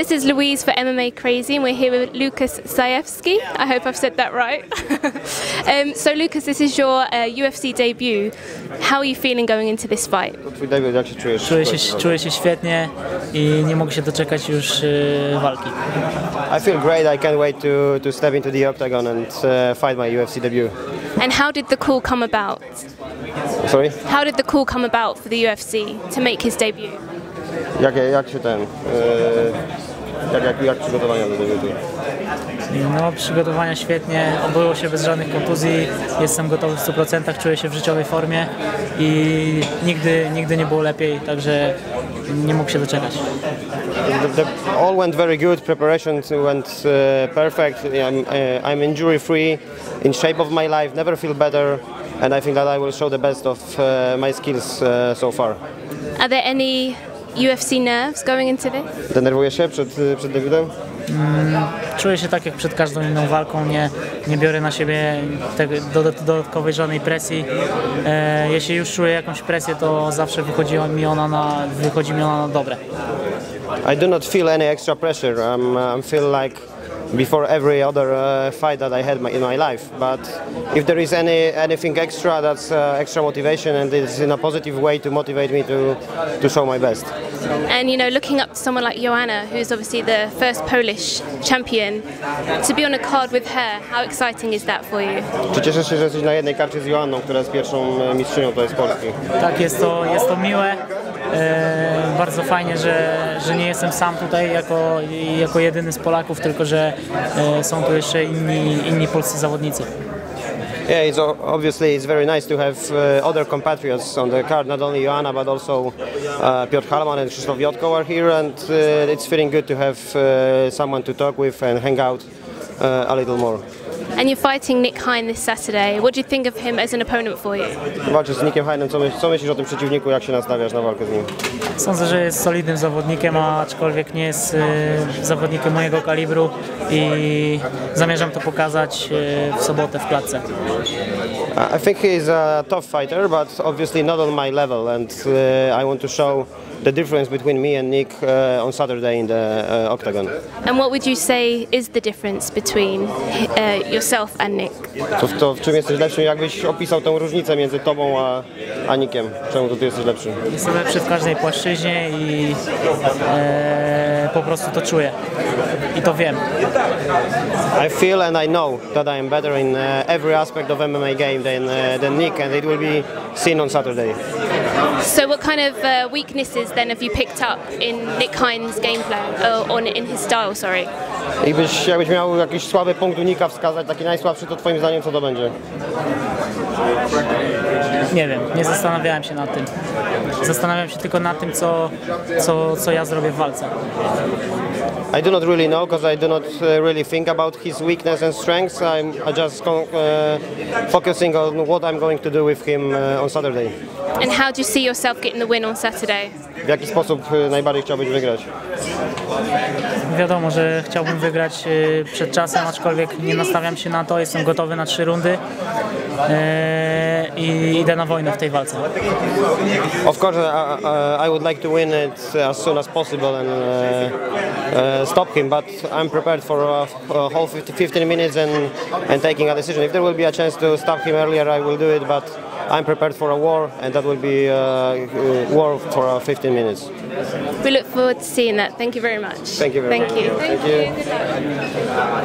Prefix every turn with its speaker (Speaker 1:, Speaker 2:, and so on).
Speaker 1: This is Louise for MMA Crazy, and we're here with Lucas Zajewski. I hope I've said that right. um, so, Lucas, this is your uh, UFC debut. How are you feeling going into this fight?
Speaker 2: Twój debiut, jak się czujesz?
Speaker 3: Czuję się, czuję się świetnie i nie mogę się doczekać już y, walki.
Speaker 2: I feel great. I can't wait to, to step into the octagon and uh, fight my UFC debut.
Speaker 1: And how did the call come about?
Speaker 2: Sorry?
Speaker 1: How did the call come about for the UFC to make his debut?
Speaker 2: Jak, jak się ten... Yy, jak, jak, jak przygotowania do debiutu?
Speaker 3: No, przygotowania świetnie, obyło się bez żadnych kontuzji, jestem gotowy w 100%, czuję się w życiowej formie i nigdy, nigdy nie było lepiej, także nie mógł się doczekać.
Speaker 2: The, the, all went very good. Preparation went uh, perfect. I'm, uh, I'm injury free, in shape of my life. Never feel better, and I think that I will show the best of uh, my skills uh, so far.
Speaker 1: Are there any UFC nerves going into this?
Speaker 2: Denerwujesz się przed, przed debiutem?
Speaker 3: Czuję się tak jak przed każdą inną walką, nie, nie biorę na siebie tego, dodat- dodatkowej żadnej presji. E, jeśli już czuję jakąś presję, to zawsze wychodzi mi ona na, wychodzi mi ona na dobre.
Speaker 2: I do not feel any extra pressure. I'm, I feel like before every other uh, fight that I had my, in my life. But if there is any anything extra, that's uh, extra motivation, and it's in a positive way to motivate me to to show my best.
Speaker 1: And you know, looking up to someone like Joanna, who's obviously the first Polish champion, to be on a card with her, how exciting is that for you?
Speaker 2: Czy cieszysz się, że jesteś na jednej karcie z Joanną, która jest pierwszą mistrzynią to jest Polski?
Speaker 3: Tak, jest to, jest to miłe. E, bardzo fajnie, że, że nie jestem sam tutaj jako, jako jedyny z Polaków, tylko że e, są tu jeszcze inni, inni polscy zawodnicy.
Speaker 2: Yeah, it's obviously it's very nice to have uh, other compatriots on the card, not only Joanna but also uh, Piotr Halman and Krzysztof Jotko are here, and uh, it's feeling good to have someone to talk with and hang out a little more.
Speaker 1: And you're fighting Nick Hine this Saturday. What do you think of him as an opponent for you?
Speaker 2: Walczysz z Nickiem Heinem, co, myśl, co myślisz o tym przeciwniku, jak się nastawiasz na walkę z nim?
Speaker 3: Sądzę, że jest solidnym zawodnikiem, aczkolwiek nie jest e, zawodnikiem mojego kalibru i zamierzam to pokazać e, w sobotę w klatce.
Speaker 2: Uh, I think he is a tough fighter, but obviously not on my level, and uh, I want to show the difference between me and Nick uh, on Saturday in the uh, octagon.
Speaker 1: And what would you say is the difference between uh, yourself and Nick?
Speaker 2: To, to w czym jesteś lepszy? Jakbyś opisał tę różnicę między tobą a, a Nickiem? Czemu to ty jesteś lepszy?
Speaker 3: Jestem lepszy w każdej płaszczyźnie i e, po prostu to czuję. I to wiem.
Speaker 2: I feel and I know that I am better in uh, every aspect of MMA game than, uh, than Nick, and it will be seen on Saturday.
Speaker 1: So, what kind of uh, weaknesses then have you picked up in Nick Hine's gameplay, or on, in his style? Sorry.
Speaker 2: I byś, jakbyś miał jakiś słaby punkt u Nicka wskazać, taki najsłabszy, to twoim zdaniem co to będzie?
Speaker 3: Nie wiem, nie zastanawiałem się nad tym. Zastanawiam się tylko nad tym, co, co, co ja zrobię w walce.
Speaker 2: I do not really know because I do not uh, really think about his weakness and strengths. I'm I just uh, focusing on what I'm going to do with him uh, on Saturday.
Speaker 1: And how do you see yourself getting the win on Saturday?
Speaker 2: W jaki sposób uh, najbardziej chciałbyś wygrać?
Speaker 3: Wiadomo, że chciałbym wygrać e, przed czasem, aczkolwiek nie nastawiam się na to. Jestem gotowy na trzy rundy e, i idę na wojnę w tej walce.
Speaker 2: Of course, uh, uh, I would like to win it as soon as possible and uh, uh, stop him, but I'm prepared for a, a whole 50, 15 minutes and, and taking a decision. If there will be a chance to stop him earlier, I will do it, but I'm prepared for a war, and that will be a uh, war for uh, 15 minutes.
Speaker 1: We look forward to seeing that. Thank you very much.
Speaker 2: Thank you very
Speaker 1: Thank
Speaker 2: much.
Speaker 1: you.
Speaker 2: Thank you.